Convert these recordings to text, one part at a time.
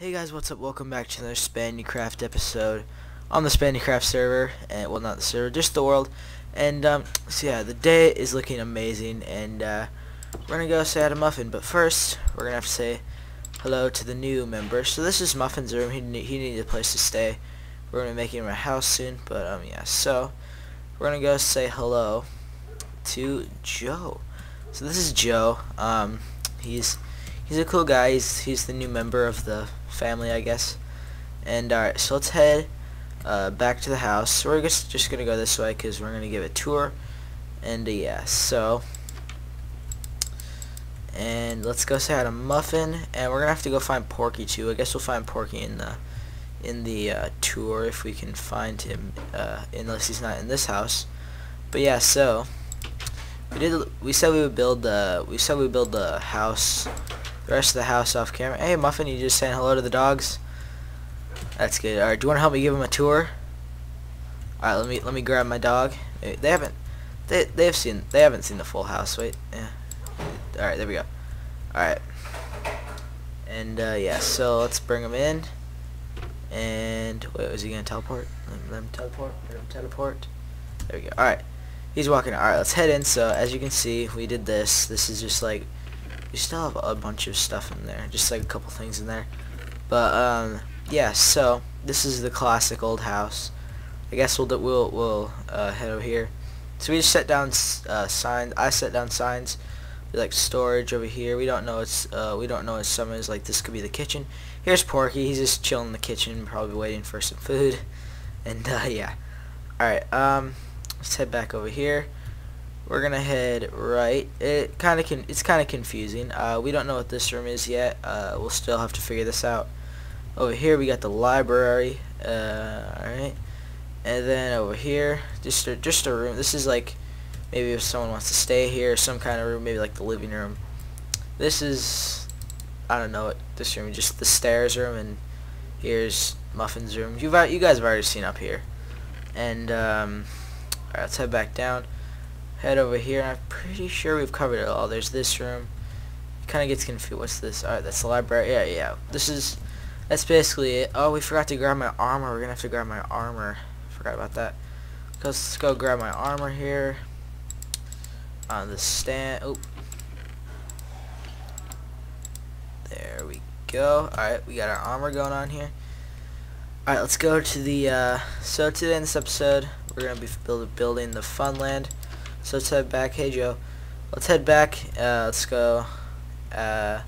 Hey guys, what's up? Welcome back to another SpandyyCraft episode on the SpandyyCraft server, and well, not the server, just the world. And um, so yeah, the day is looking amazing, and uh, we're gonna go say hi to Muffin. But first, we're gonna have to say hello to the new member. So this is Muffin's room. He he needed a place to stay. We're gonna be making him a house soon, but um, yeah. So we're gonna go say hello to Joe. So this is Joe. Um, he's he's a cool guy. He's he's the new member of the family, I guess. And alright, so let's head uh, back to the house. We're just just gonna go this way because we're gonna give a tour. And uh, yeah, so and let's go say hi to Muffin. And we're gonna have to go find Porky too. I guess we'll find Porky in the in the uh, tour if we can find him, uh, unless he's not in this house. But yeah, so we did. We said we would build the. We said we would build the house, the rest of the house off camera. Hey, Muffin, you just saying hello to the dogs? That's good. All right, do you want to help me give them a tour? All right, let me let me grab my dog. They haven't. They they have seen. They haven't seen the full house. Wait. Yeah. All right, there we go. All right. And uh, yeah, so let's bring him in. And wait, was he gonna teleport? Let, let him teleport. Let him teleport. There we go. All right. He's walking. All right, let's head in. So as you can see, we did this. This is just like we still have a bunch of stuff in there, just like a couple things in there. But um, yeah. So this is the classic old house. I guess we'll we'll we'll uh, head over here. So we just set down uh, signs. I set down signs like storage over here. We don't know it's uh, we don't know what some is. Like this could be the kitchen. Here's Porky. He's just chilling in the kitchen, probably waiting for some food. And uh, yeah. All right. Um, let's head back over here. We're gonna head right. It kind of can. It's kind of confusing. Uh, we don't know what this room is yet. Uh, we'll still have to figure this out. Over here we got the library. Uh, all right. And then over here, just a, just a room. This is like maybe if someone wants to stay here, some kind of room, maybe like the living room. This is, I don't know, what this room, just the stairs room, and here's Muffin's room. You've you guys have already seen up here. And um, alright, let's head back down. Head over here. I'm pretty sure we've covered it all. There's this room. It Kind of gets confused. What's this? Alright, that's the library. Yeah, yeah. This is. That's basically it. Oh, we forgot to grab my armor. We're gonna have to grab my armor. Forgot about that. Let's go grab my armor here on the stand. Oh. There we go. Alright, we got our armor going on here. Alright, let's go to the, uh, so today in this episode, we're going to be build, building the Funland. So let's head back. Hey, Joe. Let's head back. Uh, let's go, uh,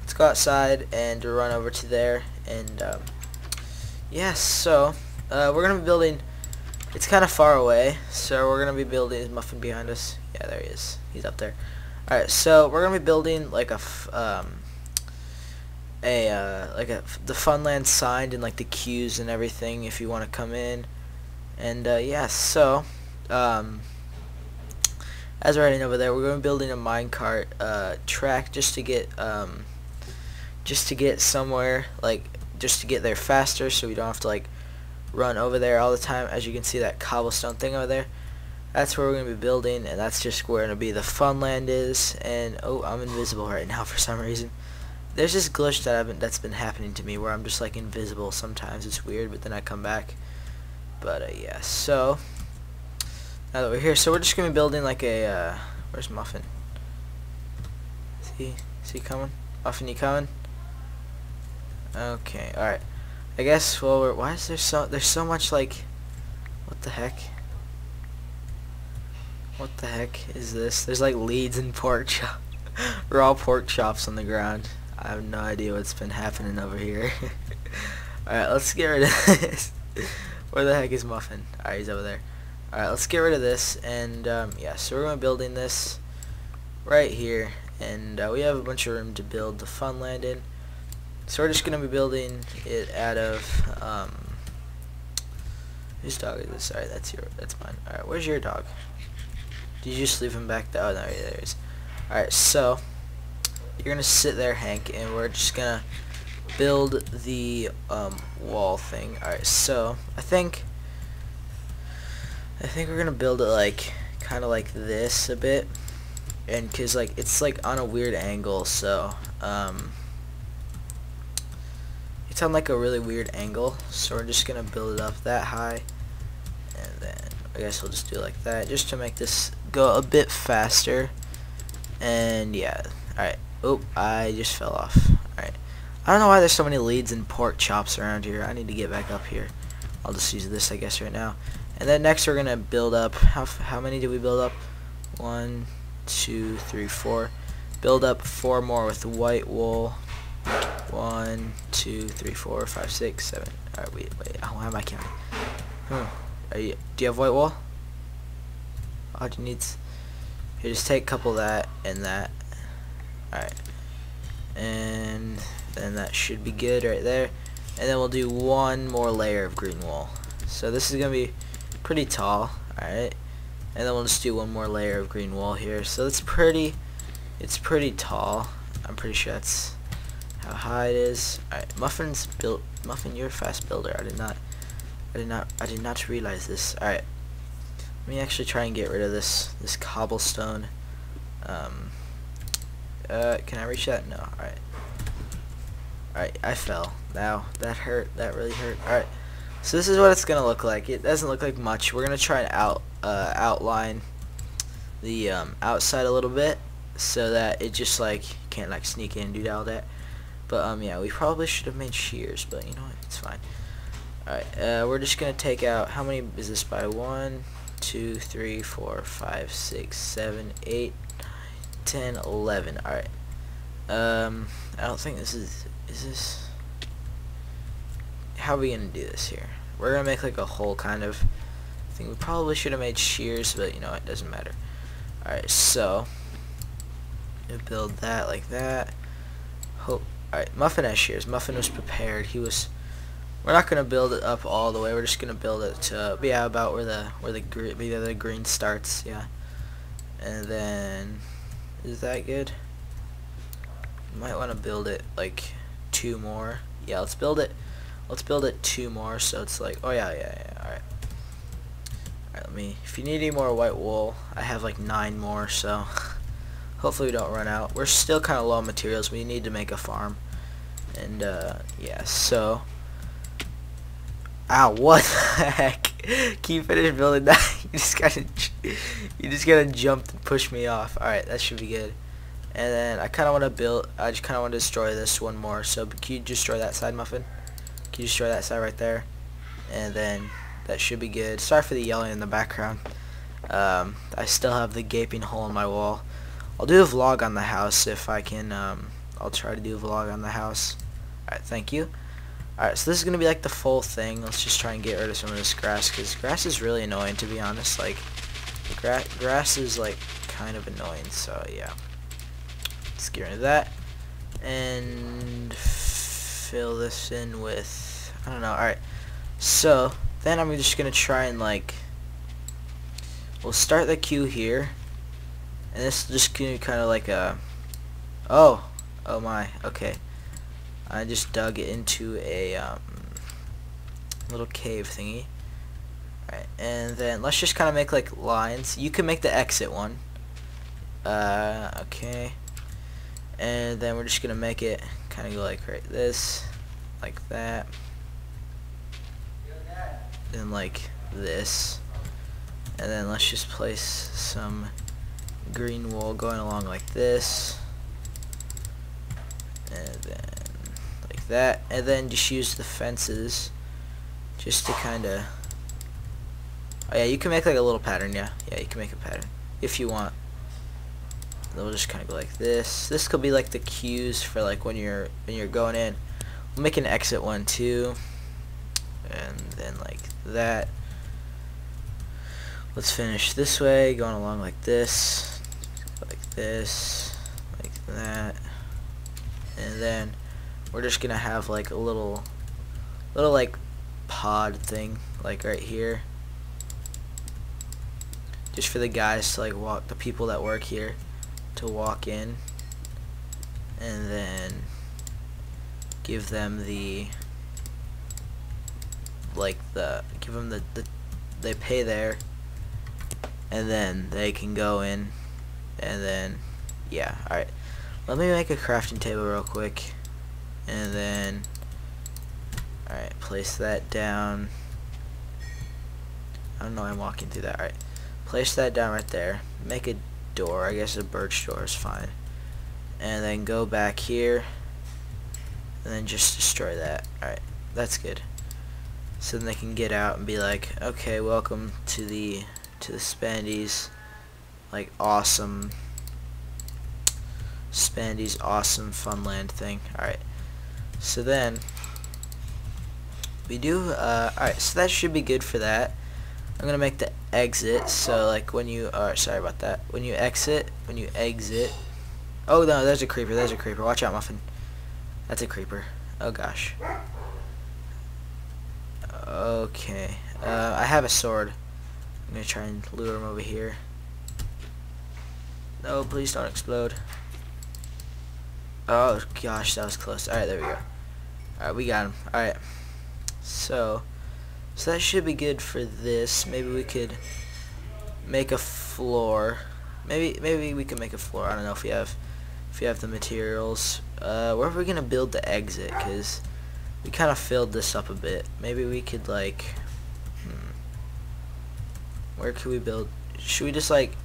let's go outside and run over to there. And, um, yeah, so, uh, we're to be building, it's kind of far away, so we're to be building, is Muffin behind us? Yeah, there he is. He's up there. Alright, so we're to be building, like, a, um, a uh, like a the Funland signed and like the queues and everything if you want to come in and uh, yeah so um, as we're heading over there we're going to be building a minecart uh, track just to get um, just to get somewhere like just to get there faster so we don't have to like run over there all the time as you can see that cobblestone thing over there that's where we're going to be building and that's just where to be the fun land is and oh I'm invisible right now for some reason there's this glitch that I've that's been happening to me where I'm just like invisible sometimes. It's weird, but then I come back. But uh, yeah, so now that we're here, so we're just gonna be building like a. Uh, where's Muffin? See, see coming? Muffin, you coming? Okay, all right. I guess. Well, we're, why is there so there's so much like, what the heck? What the heck is this? There's like leads and pork chop, raw pork chops on the ground. I have no idea what's been happening over here. Alright, let's get rid of this. Where the heck is Muffin? Alright, he's over there. Alright, let's get rid of this. And, um, yeah, so we're going to be building this right here. And uh, we have a bunch of room to build the Funland in. So we're just going to be building it out of, um, whose dog is this? Sorry, that's your, that's mine. Alright, where's your dog? Did you just leave him back there? Oh, no, there he is. Alright, so, you're gonna sit there Hank and we're just gonna build the um, wall thing alright so I think I think we're gonna build it like kinda like this a bit. And cause like it's like on a weird angle so um, it's on like a really weird angle. So we're just gonna build it up that high. And then I guess we'll just do like that just to make this go a bit faster. And yeah. Alright. Oh I just fell off. Alright. I don't know why there's so many leads and pork chops around here. I need to get back up here. I'll just use this I guess right now and then next we're gonna build up how, how many do we build up one two three four build up four more with white wool one, two, three, four, five, six, seven. Alright, wait, wait. Why am I counting? Hmm. You, do you have white wool? All you need here, just take a couple of that and that. Alright. And then that should be good right there. And then we'll do one more layer of green wool. So this is going to be pretty tall. Alright. And then we'll just do one more layer of green wall here. So it's pretty, it's pretty tall. I'm pretty sure that's how high it is. Alright, Muffin's built. Muffin, you're a fast builder. I did not. I did not. I did not realize this. All right. Let me actually try and get rid of this this cobblestone. Um. Uh, can I reach that? No. All right. All right. I fell. Now that hurt. That really hurt. All right. So this is what it's gonna look like. It doesn't look like much. We're gonna try and out uh, outline the um, outside a little bit so that it just like can't like sneak in and do all that. But um, yeah, we probably should have made shears, but you know what? It's fine. Alright, uh, we're just going to take out, how many is this by? 1, 2, 3, 4, 5, 6, 7, 8, 10, 11. Alright. Um, I don't think this is, is this, how are we to do this here? We're to make like a whole kind of thing. We probably should have made shears, but you know, it doesn't matter. Alright, so, build that like that. Hope Alright, Muffin has shears. Muffin was prepared. He was... We're not to build it up all the way. We're just to build it to, yeah, about where the where the, gr the green starts, yeah. And then, is that good? Might want to build it, like, two more. Yeah, let's build it, let's build it two more, so it's like, oh yeah, yeah, yeah, alright. Alright, let me, if you need any more white wool, I have like nine more, so... hopefully we don't run out. We're still kind of low on materials. We need to make a farm. And, uh, yeah, so... Ow, what the heck? Can you finish building that? you just gotta, you just gotta jump and push me off. Alright, that should be good. And then I kind of want to build, I just kind of want to destroy this one more. So can you destroy that side, Muffin? Can you destroy that side right there? And then that should be good. Sorry for the yelling in the background. Um, I still have the gaping hole in my wall. I'll do a vlog on the house if I can. Um, I'll try to do a vlog on the house. Alright, thank you. Alright, so this is going to be like the full thing. Let's just try and get rid of some of this grass because grass is really annoying to be honest. Like, gra grass is like kind of annoying, so yeah. Let's get rid of that. And fill this in with, I don't know, alright. So, then I'm just going to try and like, we'll start the queue here. And this just going to be kind of like a oh oh my okay. I just dug it into a um, little cave thingy. Right and then let's just kind of make like lines. You can make the exit one. Uh, okay. And then we're just gonna make it kind of go like right this like that then like this and then let's just place some green wool going along like this and then like that and then just use the fences just to kind of oh yeah you can make like a little pattern yeah yeah you can make a pattern if you want they'll just kind of go like this. This could be like the queues for like when you're when you're going in. We'll make an exit one too. And then like that. Let's finish this way going along like this. Like this, like that, and then we're just gonna have like a little, little like pod thing, like right here, just for the guys to like walk, the people that work here, to walk in, and then give them the like the give them the, the they pay there and then they can go in and then yeah alright let me make a crafting table real quick and then alright place that down. I don't know I'm walking through that. Alright. Place that down right there. Make a door. I guess a birch door is fine. And then go back here. And then just destroy that. Alright. That's good. So then they can get out and be like, okay, welcome to the to the Spandies like awesome Spandies awesome funland thing. Alright. So then we do uh alright, so that should be good for that. I'm gonna make the exit so like when you are sorry about that. When you exit, when you exit Oh no, there's a creeper, there's a creeper. Watch out, Muffin. That's a creeper. Oh gosh. Okay. Uh, I have a sword. I'm gonna try and lure him over here. No, please don't explode. Oh gosh, that was close. Alright, there we go. Alright, we got him. Alright. So, so that should be good for this. Maybe we could make a floor. Maybe maybe we can make a floor. I don't know if we have if we have the materials. Uh, where are we gonna build the exit? Cause we kind of filled this up a bit. Maybe we could like. Hmm, where could we build? Should we just like?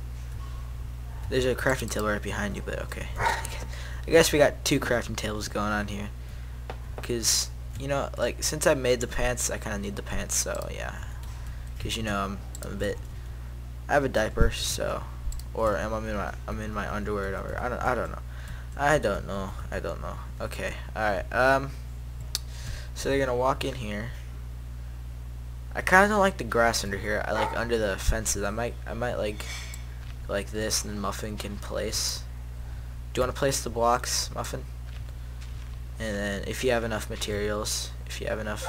There's a crafting table right behind you, but okay. I guess we got two crafting tables going on here. Cause you know, like since I made the pants, I kind of need the pants. So yeah. Cause you know I'm, I'm a bit. I have a diaper, so or am I in my I'm in my underwear or whatever. I don't I don't know. I don't know. I don't know. Okay. Alright. Um so they're gonna walk in here. I kinda don't like the grass under here. I like under the fences. I might I might like like this and Muffin can place. Do you wanna place the blocks, Muffin? And then if you have enough materials, if you have enough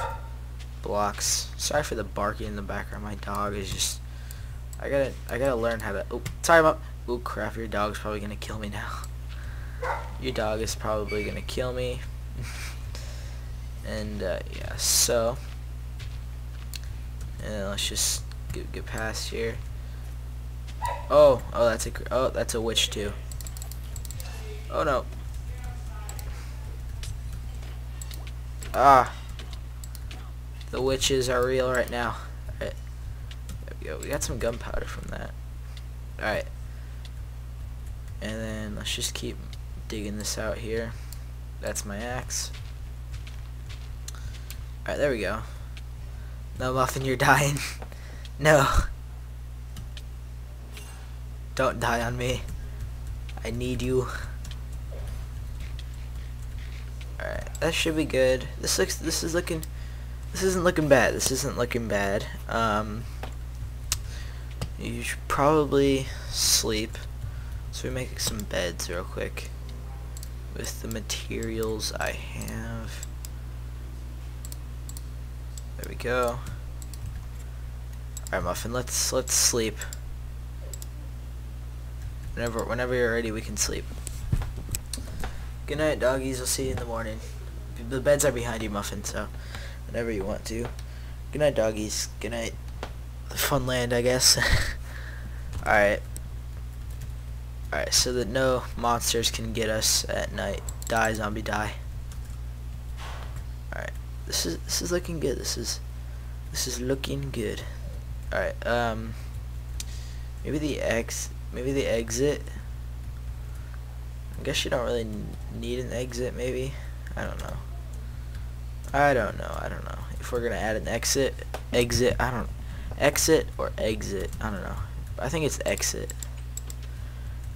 blocks. Sorry for the barking in the background. My dog is just I gotta I gotta learn how to oh sorry about oh crap your dog's probably gonna kill me now. Your dog is probably gonna kill me. and uh, yeah, so and let's just get, get past here. Oh, oh, that's a oh, that's a witch too. Oh no. Ah, the witches are real right now. All right. There we go. We got some gunpowder from that. All right. And then let's just keep digging this out here. That's my axe. Alright, there we go. No, Muffin, you're dying. no. Don't die on me. I need you. Alright, that should be good. This looks, this is looking, this isn't looking bad. This isn't looking bad. Um, you should probably sleep. So we make some beds real quick with the materials I have. There we go. Alright Muffin, let's let's sleep. Whenever whenever you're ready we can sleep. Good night doggies, I'll see you in the morning. The beds are behind you, Muffin, so whenever you want to. Good night doggies. Good night. The fun land I guess. Alright. Alright, so that no monsters can get us at night. Die, zombie, die. Alright, this is this is looking good. This is this is looking good. Alright, um maybe the X maybe the exit. I guess you don't really need an exit maybe. I don't know. I don't know. I don't know. If we're gonna add an exit, exit, I don't exit or exit. I don't know. I think it's exit.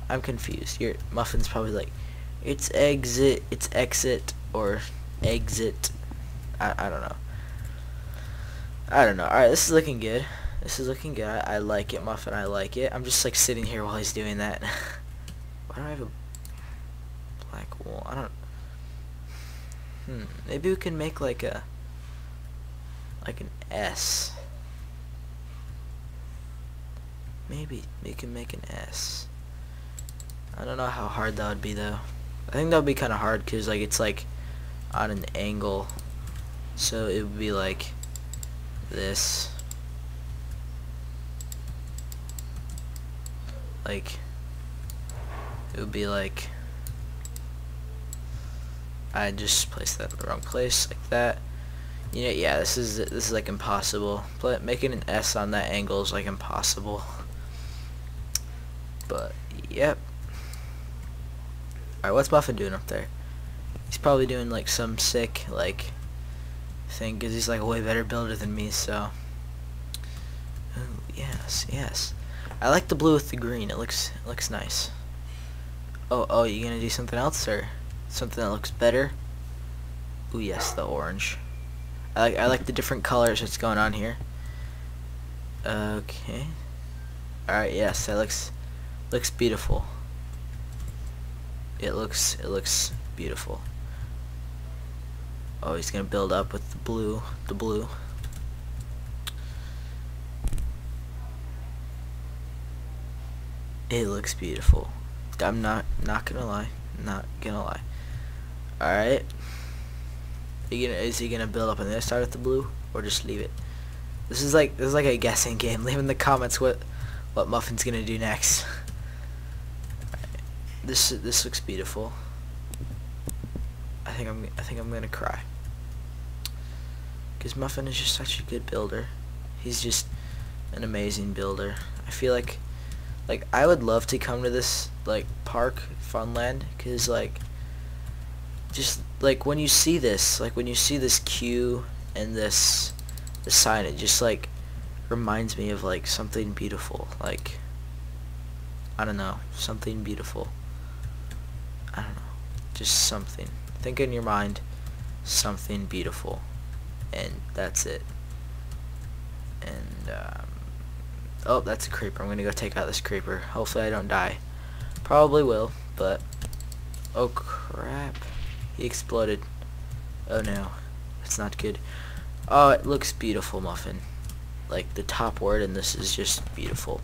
I'm confused. Your muffin's probably like, it's exit, it's exit, or exit. I, I don't know. I don't know. Alright, this is looking good. This is looking good. I, I, like it, Muffin. I like it. I'm just like sitting here while he's doing that. Why do I have a I don't... Hmm. Maybe we can make like a... Like an S. Maybe we can make an S. I don't know how hard that would be though. I think that would be kind of hard because like it's like on an angle. So it would be like this. Like it would be like I just placed that in the wrong place like that. Yeah, yeah, this is this is like impossible. But making an S on that angle is like impossible. But yep. Alright, what's Muffin doing up there? He's probably doing like some sick like thing because he's like a way better builder than me. So. Ooh, yes, yes. I like the blue with the green. It looks it looks nice. Oh, oh, you gonna do something else or something that looks better? Ooh, yes, the orange. I like I like the different colors that's going on here. Okay. Alright, yes, that looks looks beautiful. It looks it looks beautiful. Oh, he's gonna build up with the blue the blue. It looks beautiful. I'm not not gonna lie. Not gonna lie. Alright. Is he gonna build up on this side with the blue, or just leave it? This is like this is like a guessing game. Leave in the comments what what Muffin's gonna do next. This this looks beautiful. I think I'm I think I'm gonna cry. Cause Muffin is just such a good builder. He's just an amazing builder. I feel like like I would love to come to this like park Funland because like just like when you see this, like when you see this queue and this the sign, it just like reminds me of like something beautiful. Like I don't know, something beautiful. I don't know, just something. Think in your mind, something beautiful, and that's it. And um, oh, that's a creeper. I'm gonna go take out this creeper. Hopefully I don't die. Probably will, but oh crap. He exploded. Oh no. It's not good. Oh, it looks beautiful, Muffin. Like, the top word in this is just beautiful.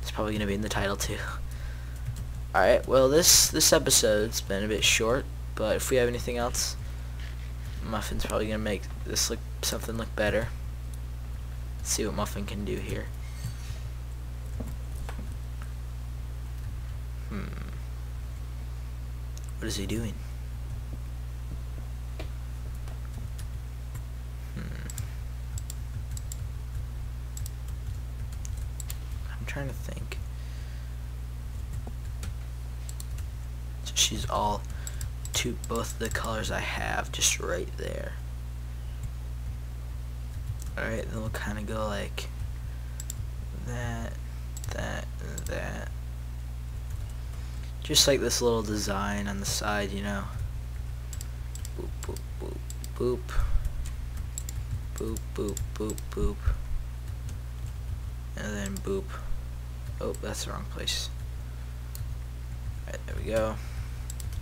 It's probably going to be in the title, too. Alright, well, this, this episode's been a bit short, but if we have anything else, Muffin's probably going to make this look something look better. Let's see what Muffin can do here. Hmm. What is he doing? Trying to think. So she's all two both the colors I have just right there. Alright, then we'll kind of go like that, that, that. Just like this little design on the side, you know. Boop, boop, boop, boop. Boop, boop, boop, boop. And then boop. Oh, that's the wrong place. Right, there we go.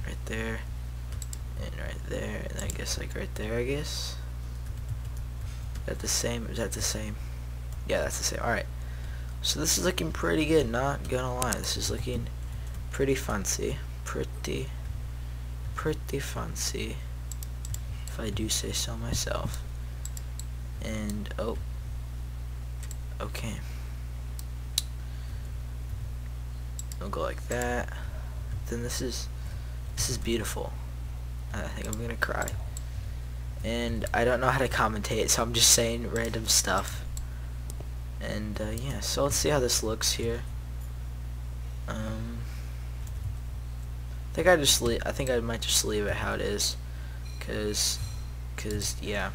Right there. And right there. And I guess like right there, I guess. Is that the same? Is that the same? Yeah, that's the same. Alright. So this is looking pretty good, not gonna lie. This is looking pretty fancy. Pretty, pretty fancy. If I do say so myself. And, oh. Okay. I'll go like that. Then this is this is beautiful. I think I'm gonna cry. And I don't know how to commentate, so I'm just saying random stuff. And uh, yeah, so let's see how this looks here. Um, I think I just leave. I think I might just leave it how it is, cause, cause yeah.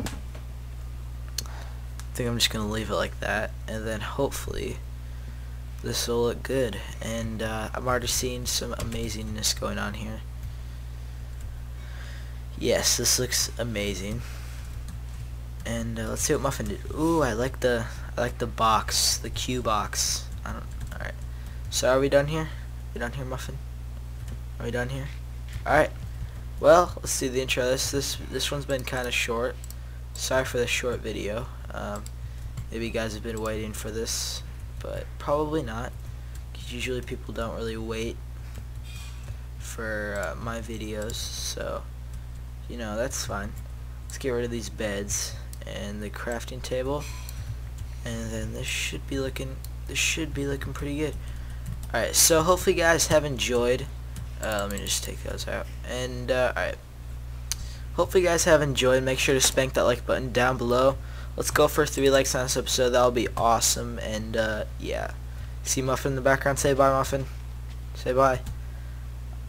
I think I'm just gonna leave it like that, and then hopefully this will look good. And uh, I'm already seeing some amazingness going on here. Yes this looks amazing. And uh, let's see what Muffin did. Ooh I like the I like the box the Q box. I don't alright. So are we done here? We done here Muffin? Are we done here? Alright. Well let's see the intro. This this this one's been kinda short. Sorry for the short video. Um, maybe you guys have been waiting for this but probably not because usually people don't really wait for uh, my videos so you know that's fine let's get rid of these beds and the crafting table and then this should be looking this should be looking pretty good alright so hopefully you guys have enjoyed uh, let me just take those out and uh, alright hopefully you guys have enjoyed. Make sure to spank that like button down below. Let's go for three likes on this episode. That'll be awesome. And uh, yeah, see Muffin in the background. Say bye, Muffin. Say bye.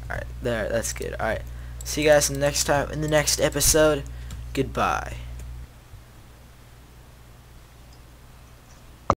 All right, there. That's good. All right. See you guys next time in the next episode. Goodbye.